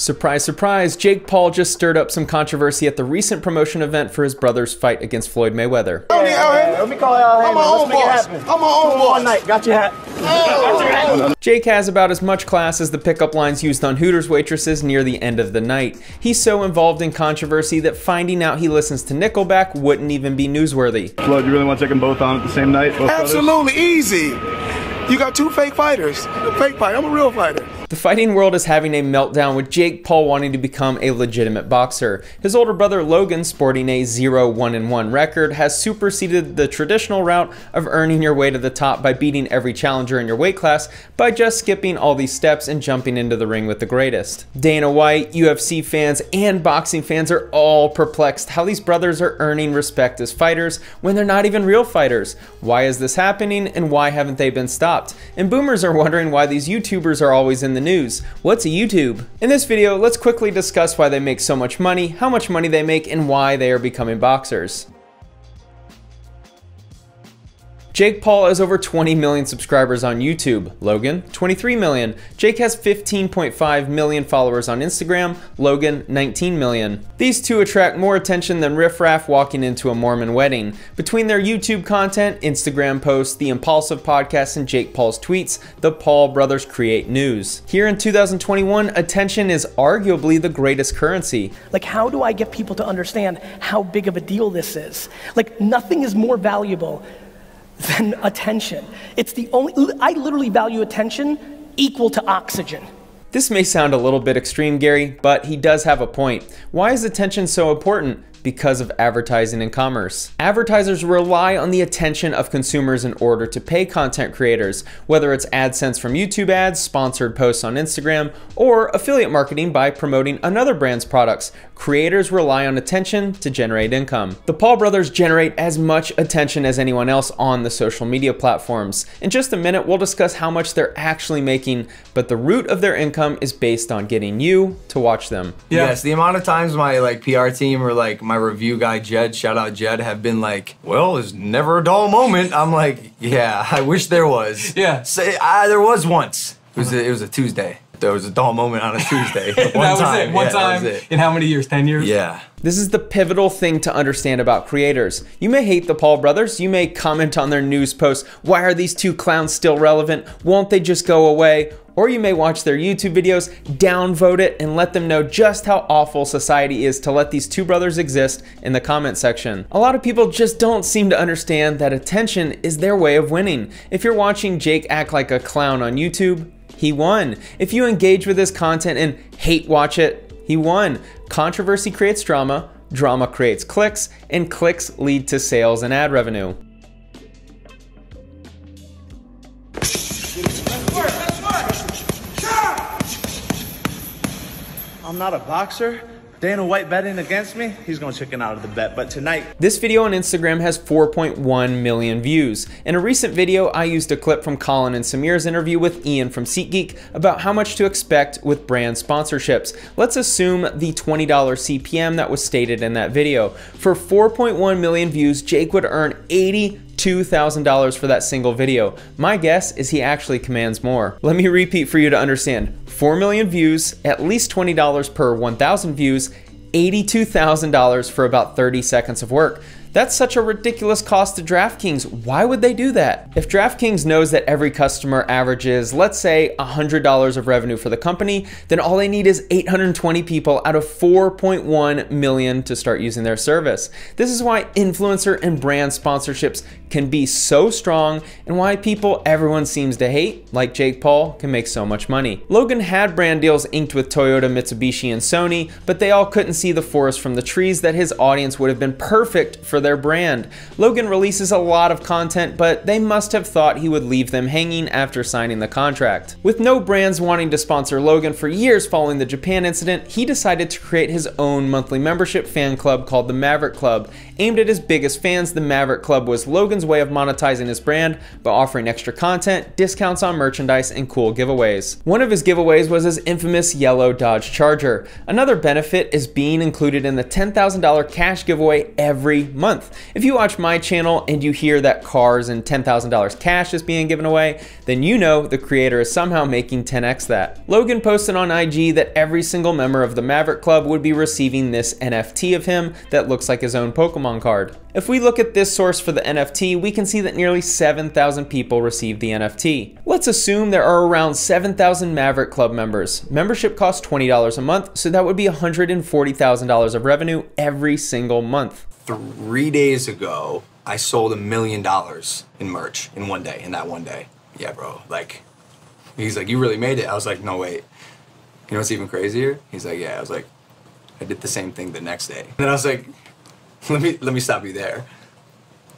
Surprise, surprise, Jake Paul just stirred up some controversy at the recent promotion event for his brother's fight against Floyd Mayweather. Let me call Al I'm my own boss. I'm my own boss. One night, oh. got your hat. Jake has about as much class as the pickup lines used on Hooters waitresses near the end of the night. He's so involved in controversy that finding out he listens to Nickelback wouldn't even be newsworthy. Floyd, you really want to take them both on at the same night? Both brothers? Absolutely easy. You got two fake fighters. A fake fight. I'm a real fighter. The fighting world is having a meltdown with Jake Paul wanting to become a legitimate boxer. His older brother Logan, sporting a 0 1 1 record, has superseded the traditional route of earning your way to the top by beating every challenger in your weight class by just skipping all these steps and jumping into the ring with the greatest. Dana White, UFC fans, and boxing fans are all perplexed how these brothers are earning respect as fighters when they're not even real fighters. Why is this happening and why haven't they been stopped? And boomers are wondering why these YouTubers are always in the news. What's YouTube? In this video, let's quickly discuss why they make so much money, how much money they make, and why they are becoming boxers. Jake Paul has over 20 million subscribers on YouTube. Logan, 23 million. Jake has 15.5 million followers on Instagram. Logan, 19 million. These two attract more attention than Riff Raff walking into a Mormon wedding. Between their YouTube content, Instagram posts, the Impulsive podcast, and Jake Paul's tweets, the Paul brothers create news. Here in 2021, attention is arguably the greatest currency. Like, how do I get people to understand how big of a deal this is? Like, nothing is more valuable than attention. It's the only, I literally value attention equal to oxygen. This may sound a little bit extreme, Gary, but he does have a point. Why is attention so important? Because of advertising and commerce. Advertisers rely on the attention of consumers in order to pay content creators, whether it's AdSense from YouTube ads, sponsored posts on Instagram, or affiliate marketing by promoting another brand's products. Creators rely on attention to generate income. The Paul brothers generate as much attention as anyone else on the social media platforms. In just a minute, we'll discuss how much they're actually making, but the root of their income is based on getting you to watch them. Yes, the amount of times my like PR team or like my review guy Jed, shout out Jed, have been like, "Well, there's never a dull moment." I'm like, "Yeah, I wish there was." Yeah. say ah, there was once. It was a, it was a Tuesday. There was a dull moment on a Tuesday. One that was time. it. One yeah, time. That was it. In how many years? Ten years? Yeah. This is the pivotal thing to understand about creators. You may hate the Paul brothers, you may comment on their news posts, why are these two clowns still relevant? Won't they just go away? Or you may watch their YouTube videos, downvote it, and let them know just how awful society is to let these two brothers exist in the comment section. A lot of people just don't seem to understand that attention is their way of winning. If you're watching Jake act like a clown on YouTube, he won. If you engage with his content and hate watch it, he won. Controversy creates drama, drama creates clicks, and clicks lead to sales and ad revenue. I'm not a boxer. Dana White betting against me, he's gonna chicken out of the bet. But tonight, This video on Instagram has 4.1 million views. In a recent video, I used a clip from Colin and Samir's interview with Ian from SeatGeek about how much to expect with brand sponsorships. Let's assume the $20 CPM that was stated in that video. For 4.1 million views, Jake would earn 80 $2,000 for that single video. My guess is he actually commands more. Let me repeat for you to understand. 4 million views, at least $20 per 1,000 views, $82,000 for about 30 seconds of work. That's such a ridiculous cost to DraftKings. Why would they do that? If DraftKings knows that every customer averages, let's say, $100 of revenue for the company, then all they need is 820 people out of 4.1 million to start using their service. This is why influencer and brand sponsorships can be so strong and why people everyone seems to hate, like Jake Paul, can make so much money. Logan had brand deals inked with Toyota, Mitsubishi, and Sony, but they all couldn't see the forest from the trees that his audience would have been perfect for their brand. Logan releases a lot of content, but they must have thought he would leave them hanging after signing the contract. With no brands wanting to sponsor Logan for years following the Japan incident, he decided to create his own monthly membership fan club called the Maverick Club. Aimed at his biggest fans, the Maverick Club was Logan's way of monetizing his brand by offering extra content, discounts on merchandise, and cool giveaways. One of his giveaways was his infamous yellow Dodge Charger. Another benefit is being included in the $10,000 cash giveaway every month month. If you watch my channel and you hear that cars and $10,000 cash is being given away, then you know the creator is somehow making 10x that. Logan posted on IG that every single member of the Maverick Club would be receiving this NFT of him that looks like his own Pokemon card. If we look at this source for the NFT, we can see that nearly 7,000 people received the NFT. Let's assume there are around 7,000 Maverick Club members. Membership costs $20 a month, so that would be $140,000 of revenue every single month. Three days ago, I sold a million dollars in merch in one day, in that one day. Yeah, bro. Like, he's like, you really made it. I was like, no, wait. You know what's even crazier? He's like, yeah. I was like, I did the same thing the next day. Then I was like, let me let me stop you there.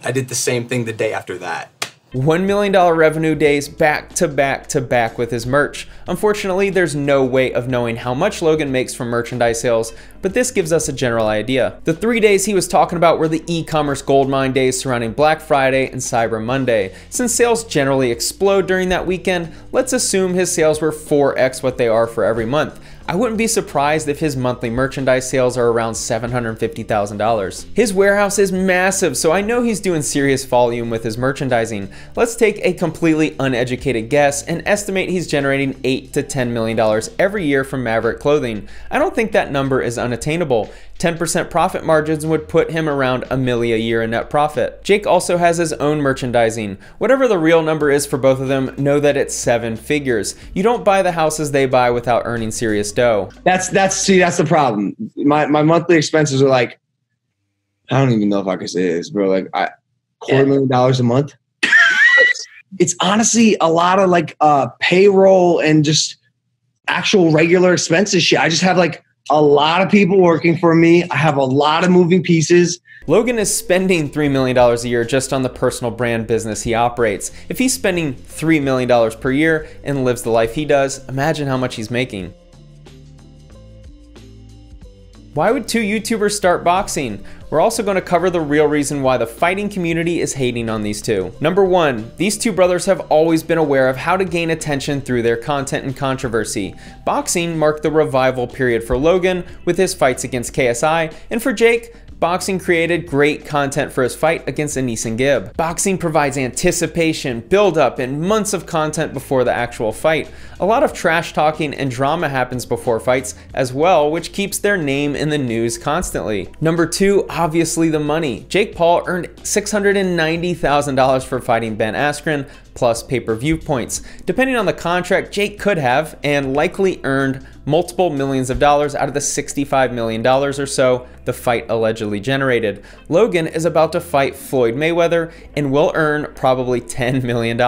I did the same thing the day after that. $1 million revenue days back to back to back with his merch. Unfortunately, there's no way of knowing how much Logan makes from merchandise sales, but this gives us a general idea. The three days he was talking about were the e-commerce goldmine days surrounding Black Friday and Cyber Monday. Since sales generally explode during that weekend, let's assume his sales were 4x what they are for every month. I wouldn't be surprised if his monthly merchandise sales are around $750,000. His warehouse is massive, so I know he's doing serious volume with his merchandising. Let's take a completely uneducated guess and estimate he's generating 8 to $10 million every year from Maverick clothing. I don't think that number is unattainable. 10% profit margins would put him around a milli a year in net profit. Jake also has his own merchandising. Whatever the real number is for both of them, know that it's seven figures. You don't buy the houses they buy without earning serious dough. That's that's see that's the problem. My my monthly expenses are like I don't even know if I can say this, bro. Like I quarter million dollars a month. It's honestly a lot of like uh payroll and just actual regular expenses shit. I just have like a lot of people working for me. I have a lot of moving pieces. Logan is spending $3 million a year just on the personal brand business he operates. If he's spending $3 million per year and lives the life he does, imagine how much he's making. Why would two YouTubers start boxing? We're also going to cover the real reason why the fighting community is hating on these two. Number one, these two brothers have always been aware of how to gain attention through their content and controversy. Boxing marked the revival period for Logan with his fights against KSI, and for Jake, Boxing created great content for his fight against AnEsonGib. Boxing provides anticipation, build-up, and months of content before the actual fight. A lot of trash talking and drama happens before fights as well, which keeps their name in the news constantly. Number two, obviously the money. Jake Paul earned $690,000 for fighting Ben Askren, plus pay-per-view points. Depending on the contract, Jake could have and likely earned multiple millions of dollars out of the $65 million or so the fight allegedly generated. Logan is about to fight Floyd Mayweather and will earn probably $10 million.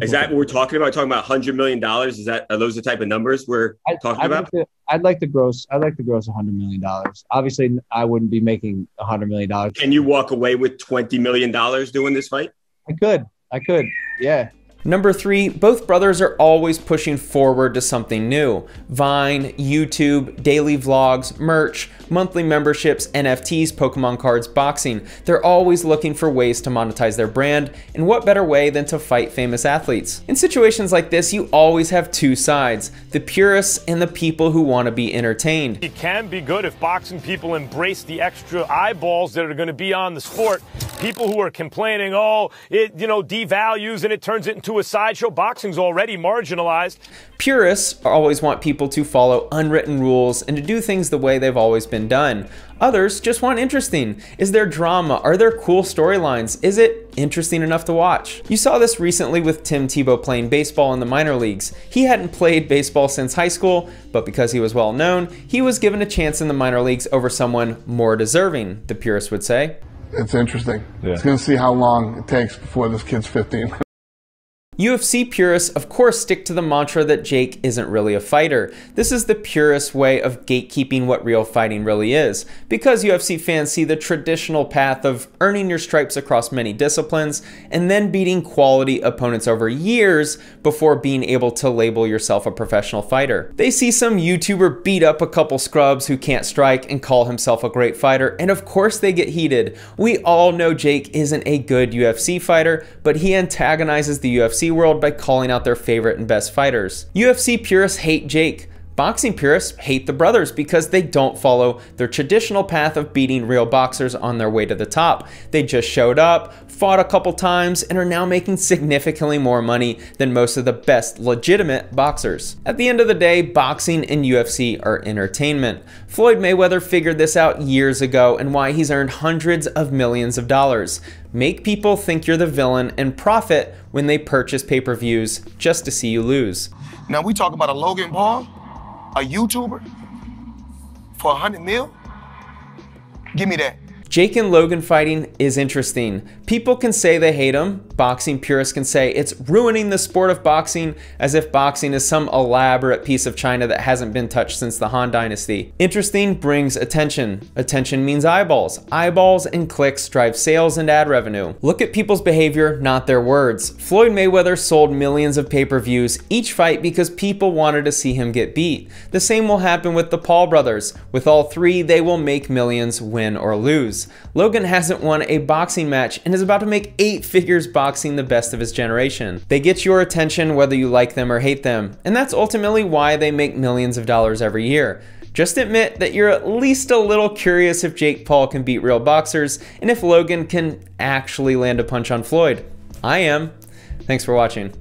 Is that what we're talking about? Talking about hundred million dollars? Is that are those the type of numbers we're I, talking I'd about? Like to, I'd like to gross. I'd like to gross hundred million dollars. Obviously, I wouldn't be making hundred million dollars. Can you walk away with twenty million dollars doing this fight? I could. I could. Yeah. Number three, both brothers are always pushing forward to something new. Vine, YouTube, daily vlogs, merch, monthly memberships, NFTs, Pokemon cards, boxing. They're always looking for ways to monetize their brand, and what better way than to fight famous athletes? In situations like this, you always have two sides, the purists and the people who want to be entertained. It can be good if boxing people embrace the extra eyeballs that are going to be on the sport. People who are complaining, oh, it, you know, devalues and it turns it into a sideshow. Boxing's already marginalized. Purists always want people to follow unwritten rules and to do things the way they've always been done. Others just want interesting. Is there drama? Are there cool storylines? Is it interesting enough to watch? You saw this recently with Tim Tebow playing baseball in the minor leagues. He hadn't played baseball since high school, but because he was well known, he was given a chance in the minor leagues over someone more deserving, the purists would say. It's interesting. It's going to see how long it takes before this kid's 15. UFC purists, of course, stick to the mantra that Jake isn't really a fighter. This is the purest way of gatekeeping what real fighting really is, because UFC fans see the traditional path of earning your stripes across many disciplines and then beating quality opponents over years before being able to label yourself a professional fighter. They see some YouTuber beat up a couple scrubs who can't strike and call himself a great fighter, and of course they get heated. We all know Jake isn't a good UFC fighter, but he antagonizes the UFC world by calling out their favorite and best fighters. UFC purists hate Jake, Boxing purists hate the brothers because they don't follow their traditional path of beating real boxers on their way to the top. They just showed up, fought a couple times, and are now making significantly more money than most of the best legitimate boxers. At the end of the day, boxing and UFC are entertainment. Floyd Mayweather figured this out years ago and why he's earned hundreds of millions of dollars. Make people think you're the villain and profit when they purchase pay-per-views just to see you lose. Now we talk about a Logan Paul, a YouTuber, for a hundred mil. Give me that. Jake and Logan fighting is interesting. People can say they hate him, boxing purists can say it's ruining the sport of boxing as if boxing is some elaborate piece of China that hasn't been touched since the Han Dynasty. Interesting brings attention. Attention means eyeballs. Eyeballs and clicks drive sales and ad revenue. Look at people's behavior, not their words. Floyd Mayweather sold millions of pay-per-views each fight because people wanted to see him get beat. The same will happen with the Paul brothers. With all three, they will make millions win or lose. Logan hasn't won a boxing match and is about to make eight figures boxing the best of his generation. They get your attention whether you like them or hate them, and that's ultimately why they make millions of dollars every year. Just admit that you're at least a little curious if Jake Paul can beat real boxers and if Logan can actually land a punch on Floyd. I am. Thanks for watching.